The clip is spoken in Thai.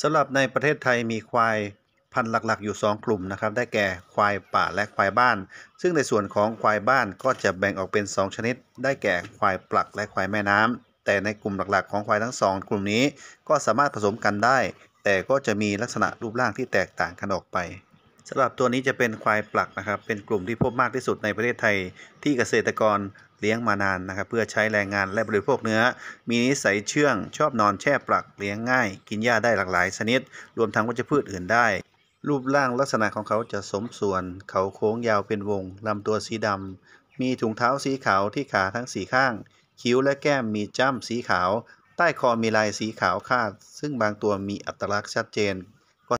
สำหรับในประเทศไทยมีควายพันธุ์หลักๆ อยู่ 2 กลุ่มนะครับ ได้แก่ควายป่าและควายบ้าน ซึ่งในส่วนของควายบ้านก็จะแบ่งออกเป็น 2 ชนิด ได้แก่ควายปลักและควายแม่น้ำแต่ในกลุ่มหลักๆ ของควายทั้งสองกลุ่มนี้ก็สามารถผสมกันได้ แต่ก็จะมีลักษณะรูปร่างที่แตกต่างกันออกไปสำหรับตัวนี้จะเป็นควายปลักนะครับ เป็นกลุ่มที่พบมากที่สุดในประเทศไทย ที่เกษตรกร เลี้ยงมานานนะครับเพื่อใช้แรงงานและบริโภคเนื้อ มีนิสัยเชื่อง ชอบนอนแช่ปลักเลี้ยงง่าย กินหญ้าได้หลากหลายชนิด รวมทั้งวัชพืชอื่นได้ รูปร่างลักษณะของเขาจะสมส่วน เขาโค้งยาวเป็นวงลำตัวสีดำมีถุงเท้าสีขาวที่ขาทั้งสี่ข้าง คิ้วและแก้มมีจ้ำสีขาว ใต้คอมีลายสีขาวคาด ซึ่งบางตัวมีอัตลักษณ์ชัดเจน